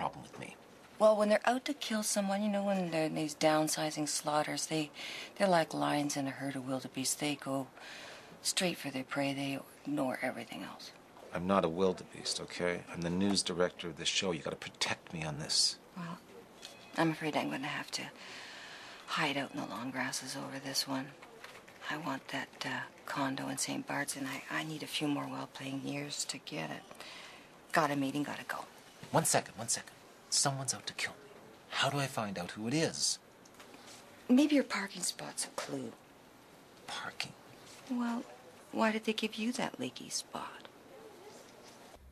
problem with me? Well, when they're out to kill someone, you know, when they're in these downsizing slaughters, they, they're like lions in a herd of wildebeest. They go straight for their prey. They ignore everything else. I'm not a wildebeest, okay? I'm the news director of this show. You gotta protect me on this. Well, I'm afraid I'm going to have to hide out in the long grasses over this one. I want that uh, condo in St. Bart's, and I, I need a few more well-paying years to get it. Got a meeting, gotta go. One second, one second. Someone's out to kill me. How do I find out who it is? Maybe your parking spot's a clue. Parking. Well, why did they give you that leaky spot?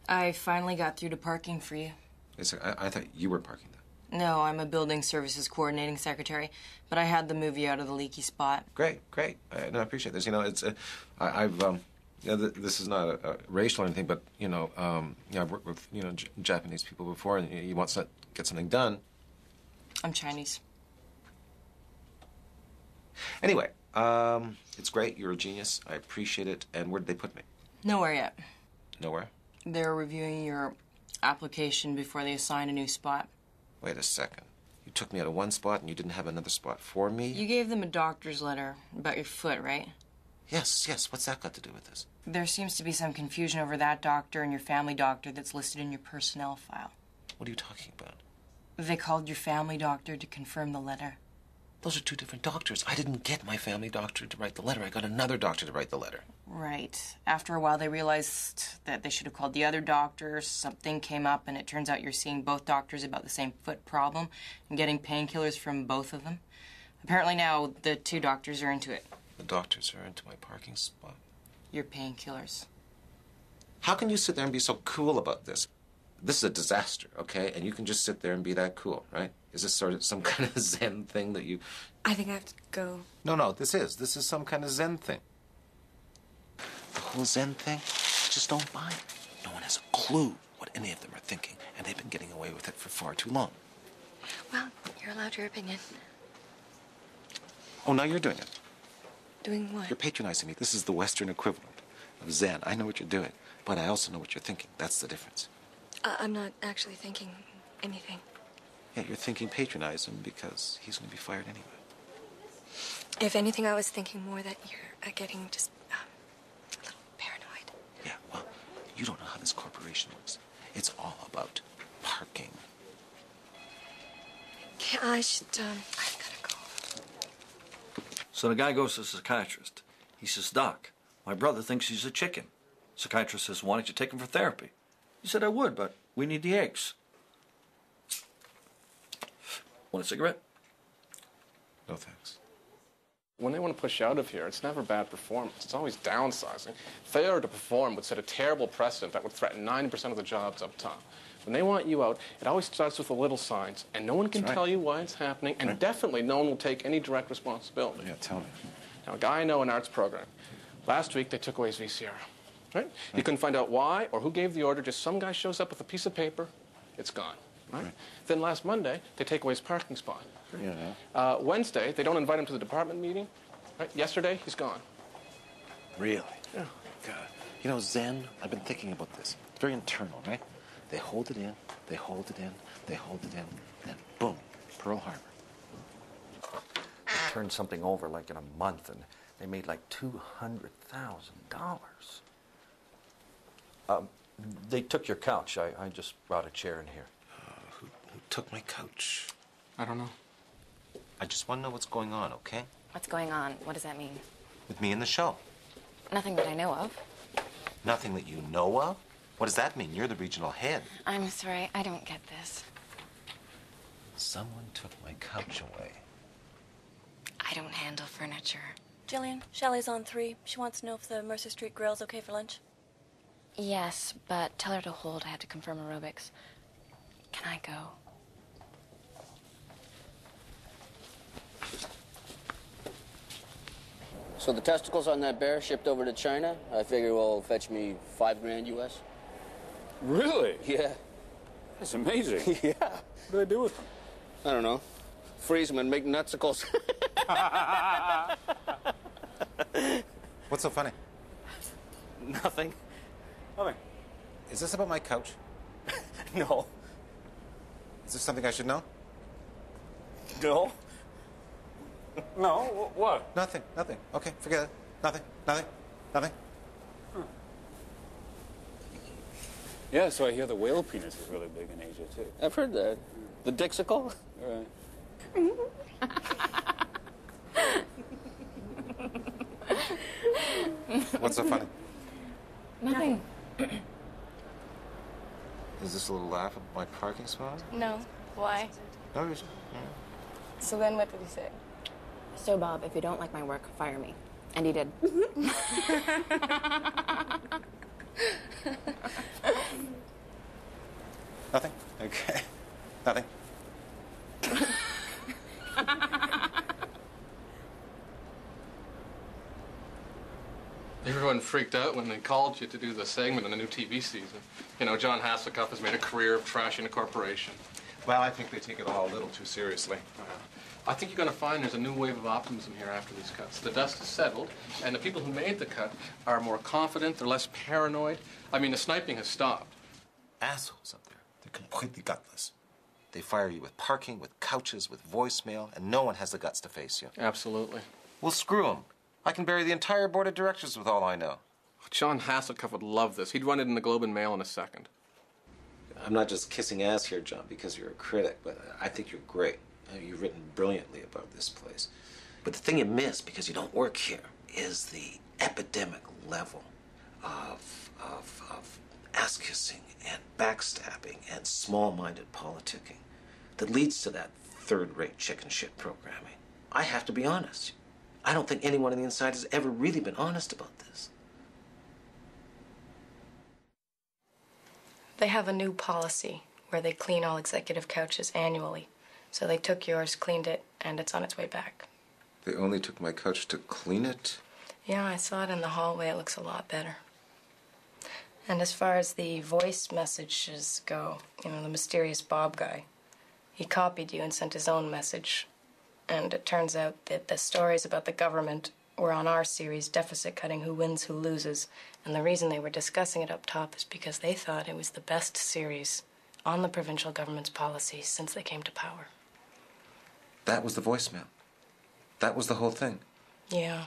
I finally got through to parking for you. Wait a second, I, I thought you were parking there. No, I'm a building services coordinating secretary, but I had the movie out of the leaky spot. Great, great. I, no, I appreciate this. You know, it's uh, I, I've um, you know, th- this is not a, a racial or anything, but you know, um, you know, I've worked with you know J- Japanese people before, and you, you want to get something done. I'm Chinese. Anyway, um, it's great. You're a genius. I appreciate it. And where did they put me? Nowhere yet. Nowhere. They're reviewing your application before they assign a new spot. Wait a second. You took me out of one spot, and you didn't have another spot for me. You gave them a doctor's letter about your foot, right? Yes, yes. What's that got to do with this? There seems to be some confusion over that doctor and your family doctor that's listed in your personnel file. What are you talking about? They called your family doctor to confirm the letter. Those are two different doctors. I didn't get my family doctor to write the letter. I got another doctor to write the letter. Right. After a while, they realized that they should have called the other doctor. Something came up, and it turns out you're seeing both doctors about the same foot problem and getting painkillers from both of them. Apparently, now the two doctors are into it. The doctors are into my parking spot. Your painkillers. How can you sit there and be so cool about this? This is a disaster, okay? And you can just sit there and be that cool, right? Is this sort of some kind of Zen thing that you. I think I have to go. No, no, this is. This is some kind of Zen thing. The whole Zen thing, I just don't buy it. No one has a clue what any of them are thinking, and they've been getting away with it for far too long. Well, you're allowed your opinion. Oh, now you're doing it. Doing what? You're patronizing me. This is the Western equivalent of Zen. I know what you're doing, but I also know what you're thinking. That's the difference. Uh, I'm not actually thinking anything. Yeah, you're thinking patronize him because he's going to be fired anyway. If anything, I was thinking more that you're uh, getting just um, a little paranoid. Yeah, well, you don't know how this corporation works. It's all about parking. Okay, I should, um, I've gotta go. So the guy goes to the psychiatrist. He says, Doc, my brother thinks he's a chicken. Psychiatrist says, Why don't you take him for therapy? He said, I would, but we need the eggs. Want a cigarette? No thanks. When they want to push you out of here, it's never bad performance. It's always downsizing. Failure to perform would set a terrible precedent that would threaten 90% of the jobs up top. When they want you out, it always starts with the little signs, and no one can right. tell you why it's happening, and definitely no one will take any direct responsibility. Yeah, tell me. Now, a guy I know in arts program, last week they took away his VCR. Right? You couldn't find out why or who gave the order. Just some guy shows up with a piece of paper, it's gone. Right? Then last Monday they take away his parking spot. Yeah. Uh, Wednesday they don't invite him to the department meeting. Right? Yesterday he's gone. Really? Yeah. God. You know, Zen, I've been thinking about this. It's very internal, right? They hold it in, they hold it in, they hold it in, then boom, Pearl Harbor. They turned something over like in a month, and they made like $200,000. Um, they took your couch. I, I just brought a chair in here. Who, who took my couch? I don't know. I just want to know what's going on, okay? What's going on? What does that mean? With me in the show. Nothing that I know of. Nothing that you know of? What does that mean? You're the regional head. I'm sorry, I don't get this. Someone took my couch away. I don't handle furniture. Jillian, Shelley's on three. She wants to know if the Mercer Street Grill's okay for lunch. Yes, but tell her to hold. I have to confirm aerobics. Can I go? So the testicles on that bear shipped over to China, I figure will fetch me five grand US. Really? Yeah. That's amazing. yeah. What do they do with them? I don't know. Freeze them and make nutsicles. What's so funny? Nothing. Nothing. Is this about my couch? No. Is this something I should know? No. No, what? Nothing, nothing. Okay, forget it. Nothing, nothing, nothing. Yeah, so I hear the whale penis is really big in Asia, too. I've heard that. The Dixicle? Right. What's so funny? Nothing. Is this a little laugh at my parking spot? No. Why? No, you're- So then what did he say? So, Bob, if you don't like my work, fire me. And he did. Nothing? Okay. Nothing. Everyone freaked out when they called you to do the segment on the new TV season. You know, John Haslett Cuff has made a career of trashing a corporation. Well, I think they take it all a little too seriously. Uh, I think you're going to find there's a new wave of optimism here after these cuts. The dust has settled, and the people who made the cut are more confident, they're less paranoid. I mean, the sniping has stopped. Assholes up there. They're completely gutless. They fire you with parking, with couches, with voicemail, and no one has the guts to face you. Absolutely. Well, screw them. I can bury the entire board of directors with all I know. John Haslett Cuff would love this. He'd run it in the Globe and Mail in a second. I'm not just kissing ass here, John, because you're a critic, but I think you're great. You've written brilliantly about this place. But the thing you miss, because you don't work here, is the epidemic level of, of, of ass kissing and backstabbing and small minded politicking that leads to that third rate chicken shit programming. I have to be honest. I don't think anyone on the inside has ever really been honest about this. They have a new policy where they clean all executive couches annually. So they took yours, cleaned it, and it's on its way back. They only took my couch to clean it. Yeah, I saw it in the hallway. It looks a lot better. And as far as the voice messages go, you know, the mysterious Bob guy, he copied you and sent his own message. And it turns out that the stories about the government were on our series, Deficit Cutting Who Wins, Who Loses. And the reason they were discussing it up top is because they thought it was the best series on the provincial government's policies since they came to power. That was the voicemail. That was the whole thing. Yeah.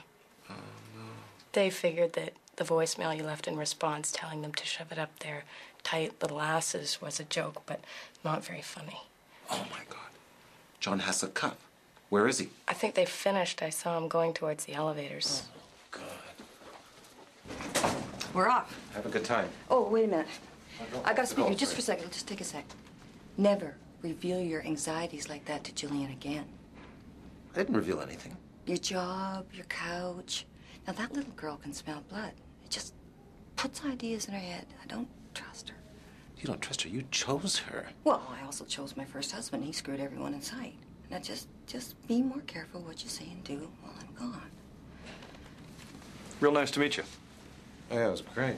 Oh, no. They figured that the voicemail you left in response telling them to shove it up their tight little asses was a joke, but not very funny. Oh my God. John Haslett Cuff. Where is he? I think they finished. I saw him going towards the elevators. Oh, God. We're off. Have a good time. Oh, wait a minute. I gotta speak to you just for a second. Just take a sec. Never reveal your anxieties like that to Jillian again. I didn't reveal anything. Your job, your couch. Now, that little girl can smell blood. It just puts ideas in her head. I don't trust her. You don't trust her. You chose her. Well, I also chose my first husband. He screwed everyone in sight. Now, just, just be more careful what you say and do while I'm gone. Real nice to meet you. Oh, yeah, it was great.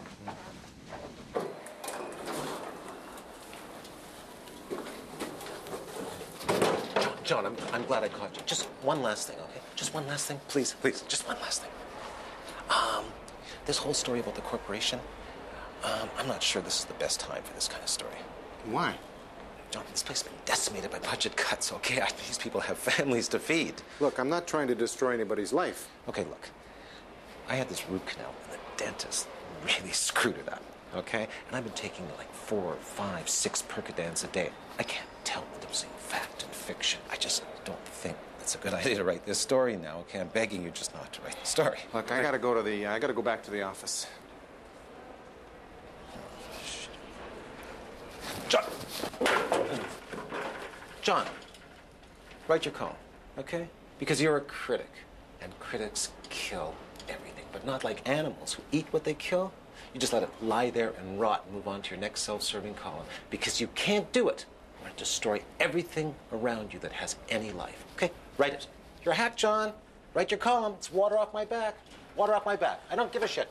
John, John, I'm, I'm glad I caught you. Just one last thing, okay? Just one last thing, please, please. Just one last thing. Um, this whole story about the corporation, um, I'm not sure this is the best time for this kind of story. Why? John, this place has been decimated by budget cuts, okay? I, these people have families to feed. Look, I'm not trying to destroy anybody's life. Okay, look. I had this root canal, and the dentist really screwed it up, okay? And I've been taking like four, five, six Percodans a day. I can't tell the difference between fact and fiction. I just don't think it's a good idea to write this story now, okay? I'm begging you just not to write the story. Look, I gotta go to the. I gotta go back to the office. John! John, write your column, okay? Because you're a critic, and critics kill everything, but not like animals who eat what they kill. You just let it lie there and rot and move on to your next self serving column. Because you can't do it. Or destroy everything around you that has any life. Okay? Write it. You're a hack, John. Write your column. It's water off my back. Water off my back. I don't give a shit.